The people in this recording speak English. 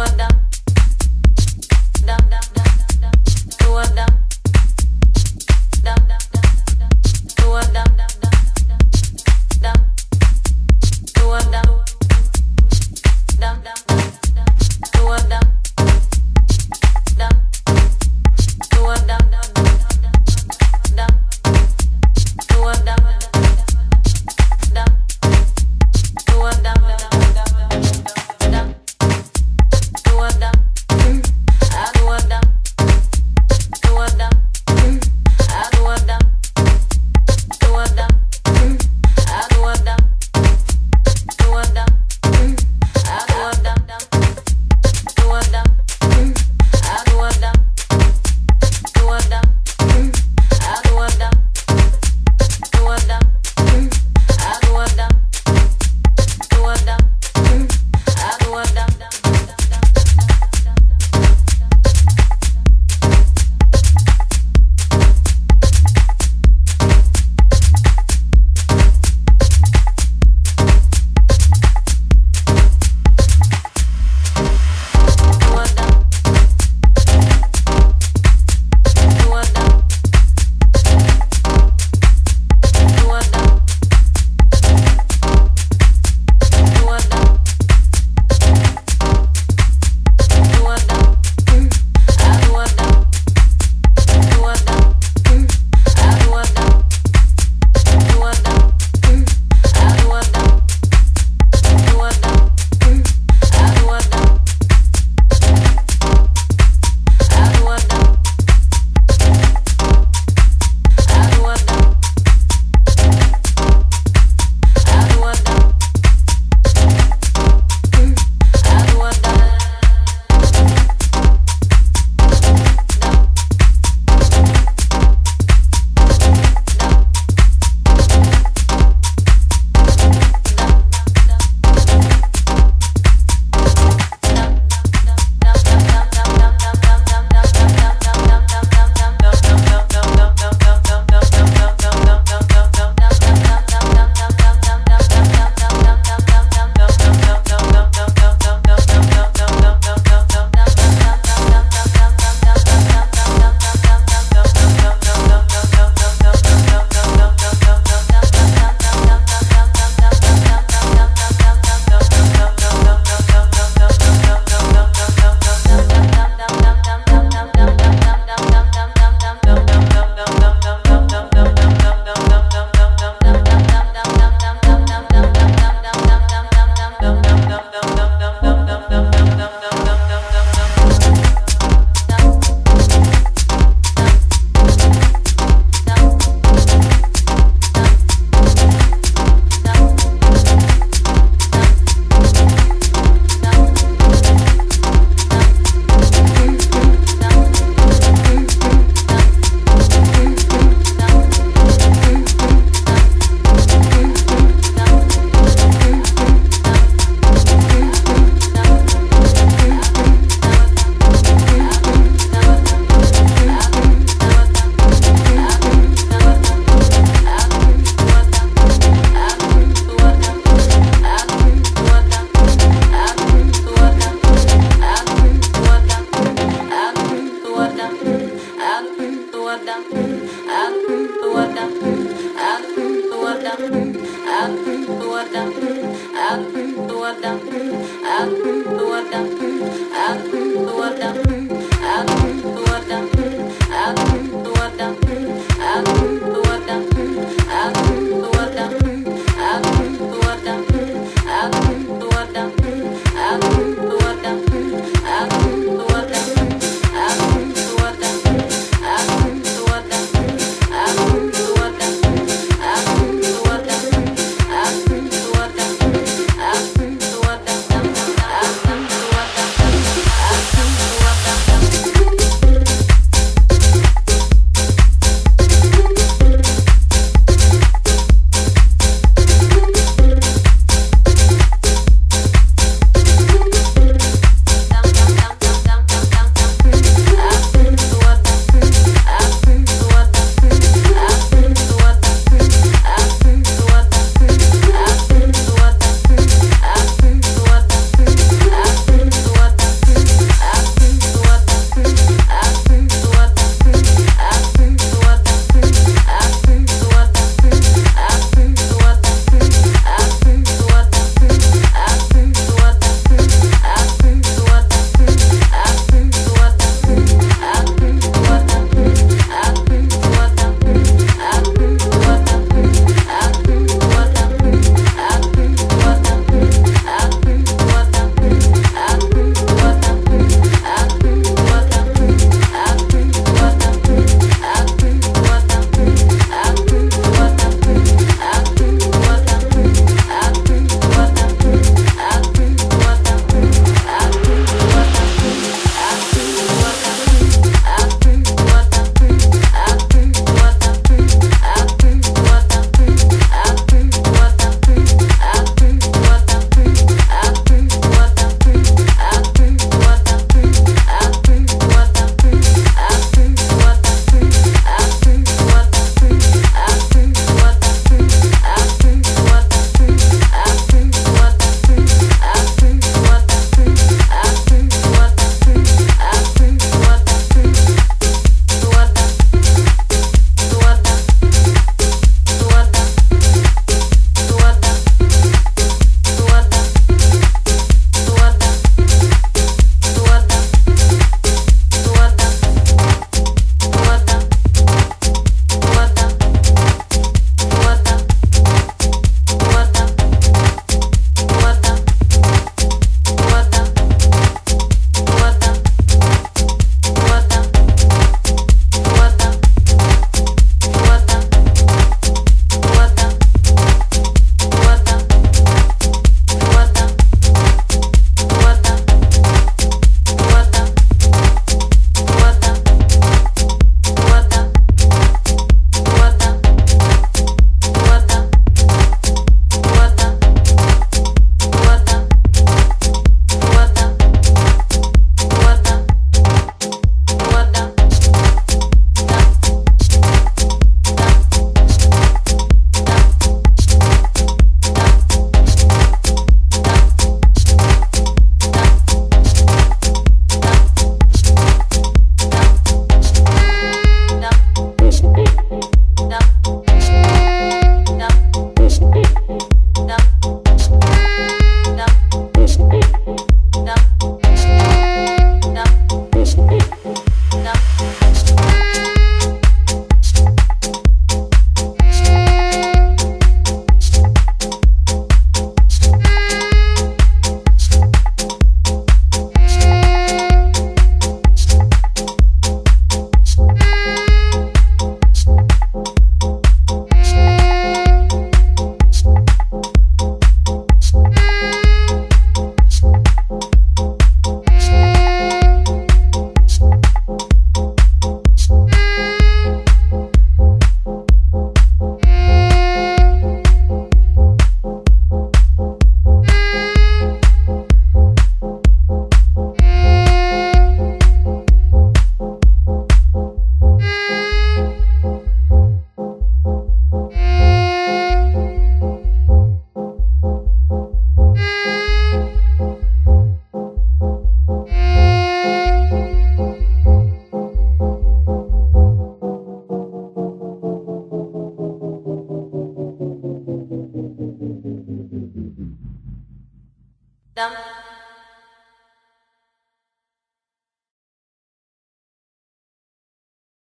boa Thank